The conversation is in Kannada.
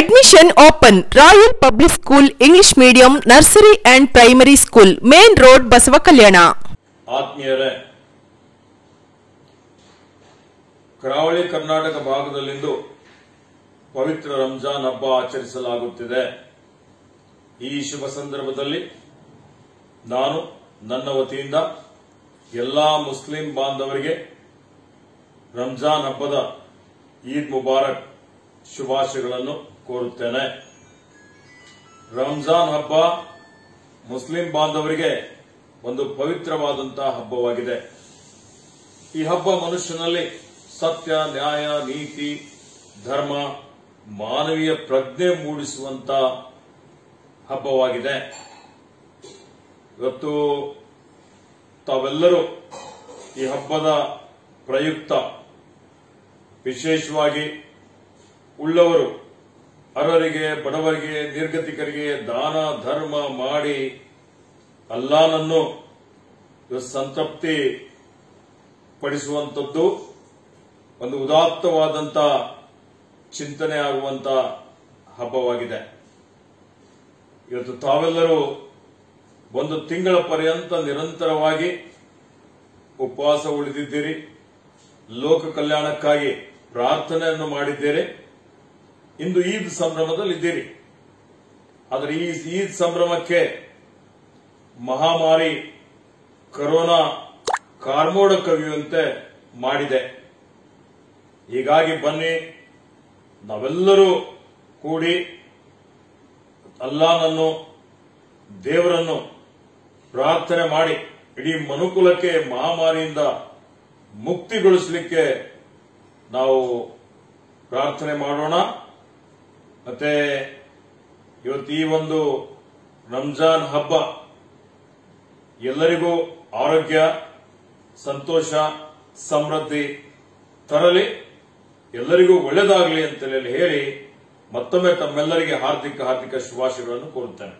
Admission open royal public school English medium nursery and primary school main road Basavakalyan ಆತ್ಮೀಯರೇ, ಕರಾವಳಿ ಕರ್ನಾಟಕ ಭಾಗದಲ್ಲಿಂದು ಪವಿತ್ರ ರಂಜಾನ್ ಹಬ್ಬ ಆಚರಿಸಲಾಗುತ್ತಿದೆ. ಈ ಶುಭ ಸಂದರ್ಭದಲ್ಲಿ ನಾನು, ನನ್ನ ವತಿಯಿಂದ ಎಲ್ಲಾ ಮುಸ್ಲಿಂ ಬಾಂಧವರಿಗೆ ರಂಜಾನ್ ಹಬ್ಬದ ಈದ್ ಮುಬಾರಕ್ ಶುಭಾಶಯಗಳನ್ನು ಕೋರುತ್ತೇನೆ. ರಂಜಾನ್ ಹಬ್ಬ ಮುಸ್ಲಿಂ ಬಾಂಧವರಿಗೆ ಒಂದು ಪವಿತ್ರವಾದಂತಹ ಹಬ್ಬವಾಗಿದೆ. ಈ ಹಬ್ಬ ಮನುಷ್ಯನಲ್ಲಿ ಸತ್ಯ, ನ್ಯಾಯ, ನೀತಿ, ಧರ್ಮ, ಮಾನವೀಯ ಪ್ರಜ್ಞೆ ಮೂಡಿಸುವಂತ ಹಬ್ಬವಾಗಿದೆ. ಇವತ್ತು ತಾವೆಲ್ಲರೂ ಈ ಹಬ್ಬದ ಪ್ರಯುಕ್ತ, ವಿಶೇಷವಾಗಿ ಉಳ್ಳವರು ಅರರಿಗೆ, ಬಡವರಿಗೆ, ನಿರ್ಗತಿಕರಿಗೆ ದಾನ, ಧರ್ಮ ಮಾಡಿ ಅಲ್ಲಾನನ್ನು ಸಂತೃಪ್ತಿ ಪಡಿಸುವಂಥದ್ದು ಒಂದು ಉದಾತ್ತವಾದಂತ ಚಿಂತನೆ ಆಗುವಂತ ಹಬ್ಬವಾಗಿದೆ. ಇವತ್ತು ತಾವೆಲ್ಲರೂ ಒಂದು ತಿಂಗಳ ಪರ್ಯಂತ ನಿರಂತರವಾಗಿ ಉಪವಾಸ ಉಳಿದಿದ್ದೀರಿ. ಲೋಕ ಕಲ್ಯಾಣಕ್ಕಾಗಿ ಪ್ರಾರ್ಥನೆಯನ್ನು ಮಾಡಿದ್ದೀರಿ. ಇಂದು ಈದ್ ಸಂಭ್ರಮದಲ್ಲಿ ಇದ್ದೀರಿ ಆದರೆ ಈ ಈದ್ ಸಂಭ್ರಮಕ್ಕೆ ಮಹಾಮಾರಿ ಕರೋನಾ ಕಾರ್ಮೋಡ ಕವಿಯುವಂತೆ ಮಾಡಿದೆ. ಹೀಗಾಗಿ ಬನ್ನಿ, ನಾವೆಲ್ಲರೂ ಕೂಡಿ ಅಲ್ಲಾನನ್ನು ದೇವರನ್ನು ಪ್ರಾರ್ಥನೆ ಮಾಡಿ, ಇಡೀ ಮನುಕುಲಕ್ಕೆ ಮಹಾಮಾರಿಯಿಂದ ಮುಕ್ತಿಗೊಳಿಸಲಿಕ್ಕೆ ನಾವು ಪ್ರಾರ್ಥನೆ ಮಾಡೋಣ. ಮತ್ತೆ ಇವತ್ತು ಈ ಒಂದು ರಂಜಾನ್ ಹಬ್ಬ ಎಲ್ಲರಿಗೂ ಆರೋಗ್ಯ, ಸಂತೋಷ, ಸಮೃದ್ಧಿ ತರಲಿ, ಎಲ್ಲರಿಗೂ ಒಳ್ಳೆಯದಾಗಲಿ ಅಂತೇಳಿ ಹೇಳಿ ಮತ್ತೊಮ್ಮೆ ತಮ್ಮೆಲ್ಲರಿಗೆ ಹಾರ್ದಿಕ ಹಾರ್ದಿಕ ಶುಭಾಶಯಗಳನ್ನು ಕೋರುತ್ತೇನೆ.